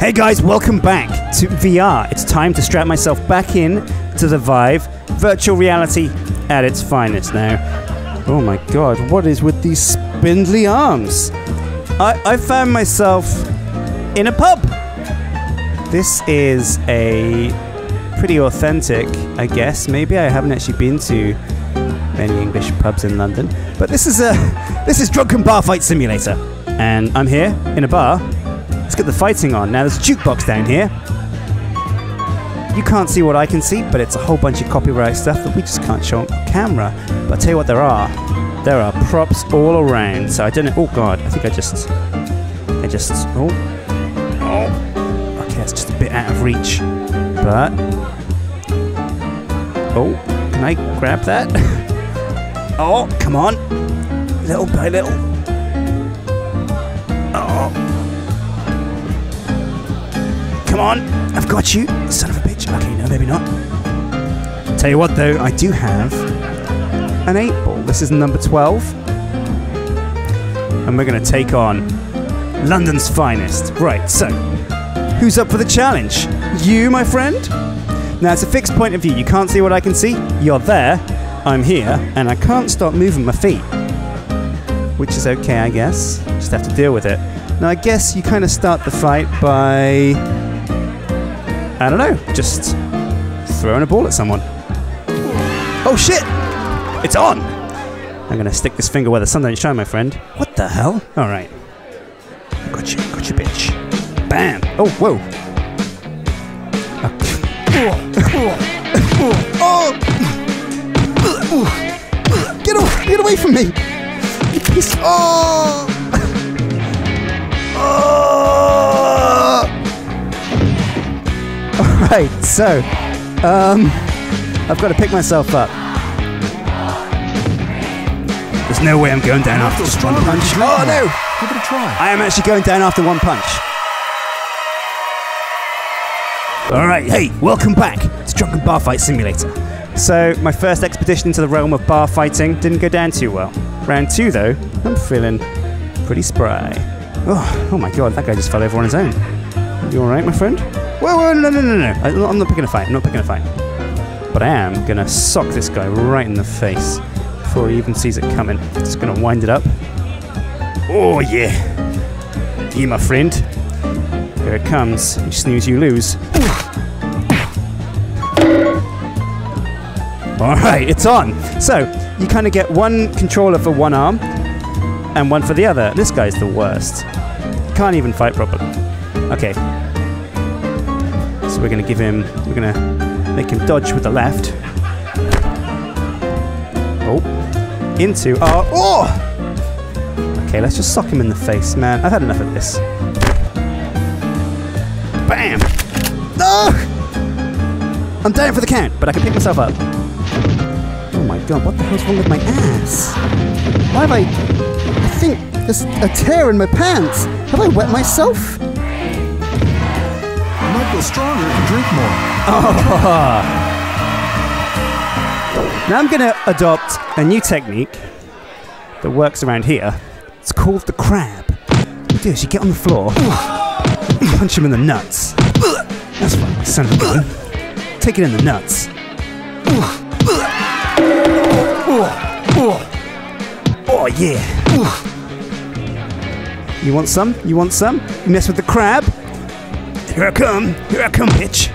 Hey guys, welcome back to VR. It's time to strap myself back in to the Vive virtual reality at its finest now. Oh my god, what is with these spindly arms? I, I found myself in a pub. This is a pretty authentic, I guess. Maybe I haven't actually been to many English pubs in London, but this is a this is Drunken Bar Fight Simulator, and I'm here in a bar Let's get the fighting on. Now, there's a jukebox down here. You can't see what I can see, but it's a whole bunch of copyright stuff that we just can't show on camera. But I'll tell you what there are. There are props all around. So I don't know. Oh, God. I think I just... I just... Oh. Oh. Okay, it's just a bit out of reach. But... Oh. Can I grab that? oh, come on. Little by little. Come on, I've got you, son of a bitch. Okay, no, maybe not. Tell you what, though, I do have an 8 ball. This is number 12. And we're going to take on London's finest. Right, so, who's up for the challenge? You, my friend? Now, it's a fixed point of view. You can't see what I can see. You're there, I'm here, and I can't stop moving my feet. Which is okay, I guess. Just have to deal with it. Now, I guess you kind of start the fight by I don't know, just throwing a ball at someone. Oh shit! It's on! I'm gonna stick this finger where the sun don't shine, my friend. What the hell? Alright. Gotcha, gotcha, bitch. Bam! Oh, whoa! oh! Get off! Get away from me! Oh! Alright, so, um, I've got to pick myself up. There's no way I'm going down after just one punch. Oh no! Give it a try. I am actually going down after one punch. Alright, hey, welcome back to Drunken Bar Fight Simulator. So, my first expedition into the realm of bar fighting didn't go down too well. Round two, though, I'm feeling pretty spry. Oh, oh my god, that guy just fell over on his own. You alright, my friend? Whoa, whoa, no, no, no, no. I, I'm not picking a fight. I'm not picking a fight. But I am to sock this guy right in the face before he even sees it coming. Just to wind it up. Oh, yeah. You, my friend. Here it comes. You snooze, you lose. Alright, it's on. So, you kind of get one controller for one arm and one for the other. This guy's the worst. Can't even fight properly. Okay, so we're going to give him, we're going to make him dodge with the left. Oh, into our, oh! Okay, let's just sock him in the face, man. I've had enough of this. Bam! Oh! I'm down for the count, but I can pick myself up. Oh my god, what the hell's wrong with my ass? Why have I... I think there's a tear in my pants. Have I wet myself? Feel stronger you drink more. Now I'm going to adopt a new technique that works around here. It's called the crab. What you do is you get on the floor, punch him in the nuts. That's right, son of a. Take it in the nuts. Oh yeah. You want some? You want some? You mess with the crab? Here I come. Here I come, bitch.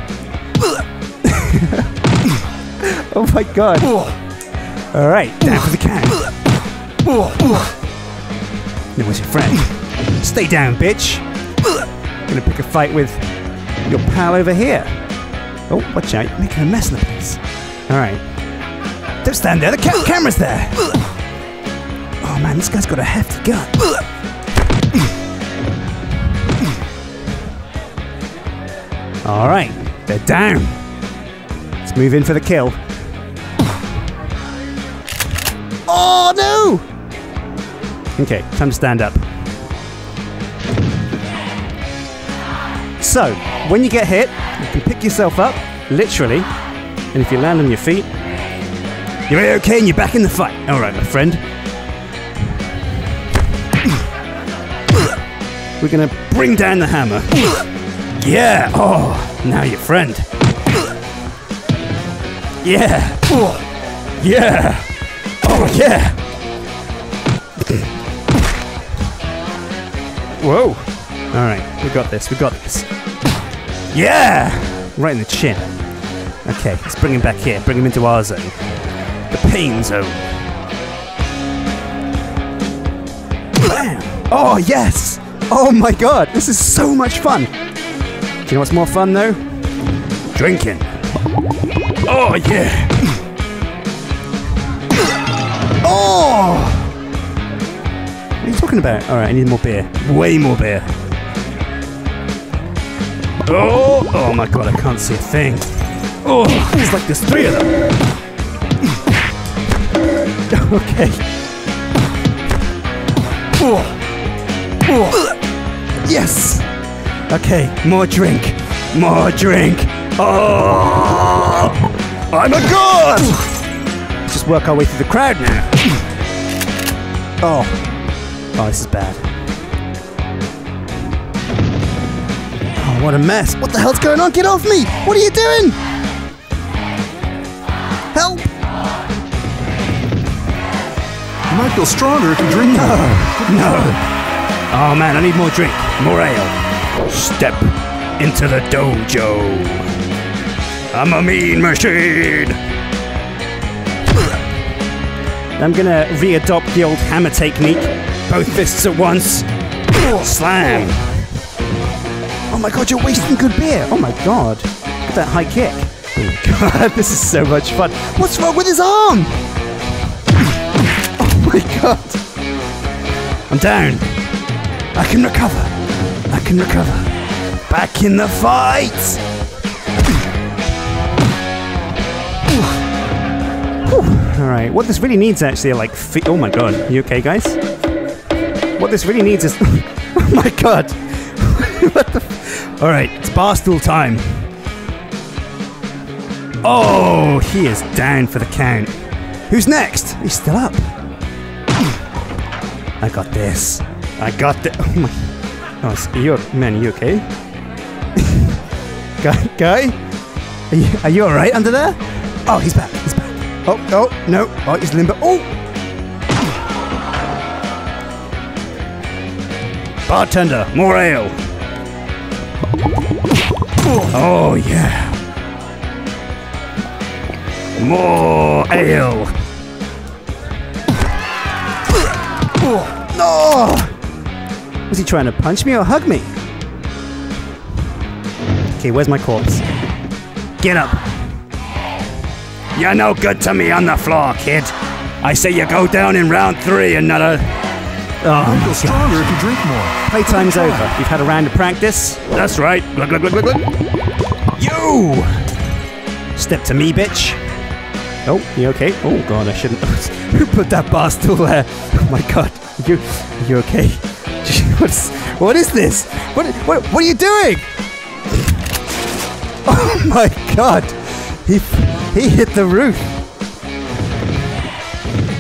oh my god. All right, down for the count. Now where's your friend? Stay down, bitch. Gonna pick a fight with your pal over here. Oh, watch out. You're making a mess of the place. All right. Don't stand there. The ca- camera's there. Oh man, this guy's got a hefty gun. All right, they're down. Let's move in for the kill. Oh no! Okay, time to stand up. So, when you get hit, you can pick yourself up, literally, and if you land on your feet, you're okay and you're back in the fight. All right, my friend. We're gonna bring down the hammer. Yeah. Oh, now your friend. Yeah. Yeah. Oh, yeah. Whoa. All right, we got this. We got this. Yeah. Right in the chin. Okay, let's bring him back here. Bring him into our zone. The pain zone. Bam. Oh, yes. Oh my god, this is so much fun. Do you know what's more fun though? Drinking. Oh yeah. Oh! What are you talking about? Alright, I need more beer. Way more beer. Oh! Oh my god, I can't see a thing. Oh, it's like there's three of them. okay. Oh. Oh. Yes! Okay, more drink. More drink. Oh! I'm a god! Let's just work our way through the crowd now. Oh. Oh, this is bad. Oh, what a mess. What the hell's going on? Get off me! What are you doing? Help! You might feel stronger if you drink more. Oh, no. Oh man, I need more drink. More ale. Step into the dojo. I'm a mean machine. I'm gonna readopt the old hammer technique. Both fists at once. Slam. Oh my god, you're wasting good beer. Oh my god. Look at that high kick. Oh god, this is so much fun. What's wrong with his arm? Oh my god. I'm down. I can recover. I can recover. Back in the fight. All right. What this really needs actually are like. Oh my god. You okay, guys? What this really needs is. oh my god. what the? All right. It's barstool time. Oh, he is down for the count. Who's next? He's still up. I got this. I got this. Oh my. Oh, s- are you, man, you okay? guy, guy? Are you, are you alright under there? Oh, he's back. He's back. Oh, oh, no. Oh, he's limber. Oh! Bartender, more ale. Oh, yeah. More ale. No! Was he trying to punch me or hug me? Okay, where's my corpse? Get up! You're no good to me on the floor, kid. I say you go down in round three and not a. You Oh, feel stronger if you drink more. playtime's over. You've had a round of practice. That's right. Glug, glug, glug, glug, glug. You! Step to me, bitch. Oh, you okay? Oh god, I shouldn't. Who put that bar stool there? Oh my god, you, you okay? What's, what is this? What, what, what are you doing? Oh my god, he, he hit the roof.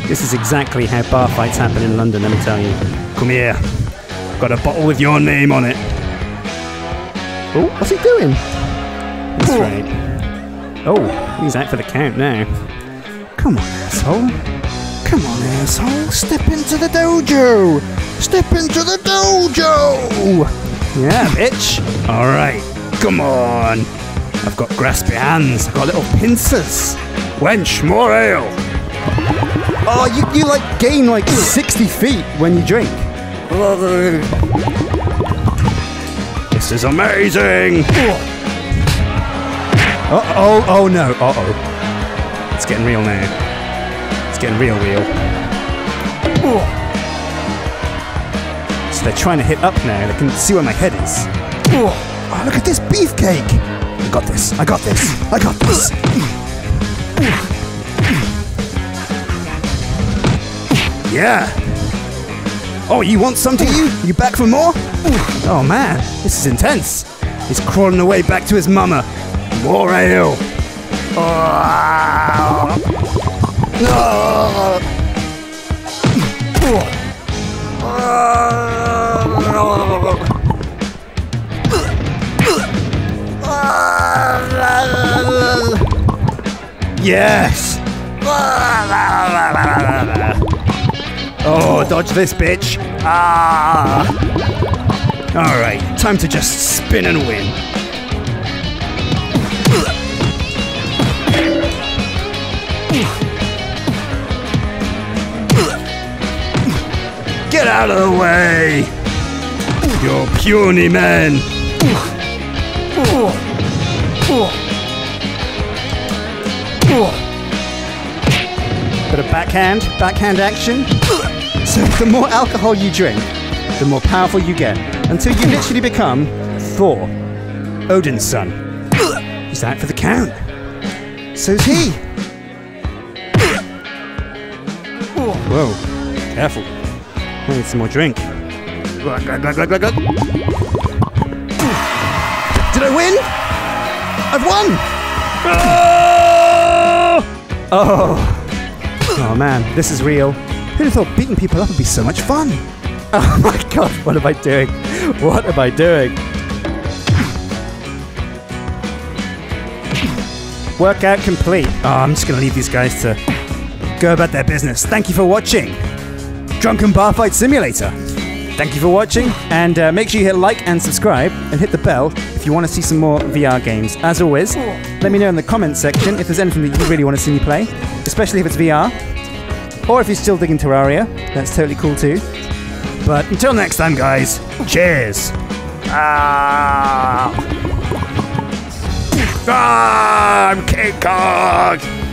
This is exactly how bar fights happen in London. Let me tell you. Come here. I've Got a bottle with your name on it. Oh, what's he doing? That's right. Oh, he's out for the count now. Come on, asshole. Come on, asshole. Step into the dojo. Step into the dojo. Yeah, bitch. All right. Come on. I've got graspy hands. I've got little pincers. Wench, more ale. Oh, you, you like gain like 60 feet when you drink. This is amazing. Oh, oh, oh no. Uh oh. It's getting real now. It's getting real, real. So they're trying to hit up now. They can see where my head is. Oh, look at this beefcake. I got this. I got this. I got this. Yeah. Oh, you want some to you? You back for more? Oh man, this is intense. He's crawling away back to his mama. More ale. Oh. Yes! Oh, dodge this bitch! Ah! Alright, time to just spin and win. Get out of the way! You puny men! Bit of backhand, backhand action. So the more alcohol you drink, the more powerful you get, until you literally become Thor, Odin's son. He's out for the count. So's he. Whoa, careful. I need some more drink. Glug, glug, glug, glug, glug, glug. Did I win? I've won! Oh! Oh. Oh man, this is real. Who'd have thought beating people up would be so much fun? Oh my god, what am I doing? What am I doing? Workout complete. Oh, I'm just gonna leave these guys to go about their business. Thank you for watching. Drunken Bar Fight Simulator. Thank you for watching, and uh, make sure you hit like and subscribe, and hit the bell if you want to see some more VR games. As always, let me know in the comments section if there's anything that you really want to see me play, especially if it's VR, or if you're still digging Terraria. That's totally cool too. But until next time, guys, cheers. Ah, ah I'm King Kong.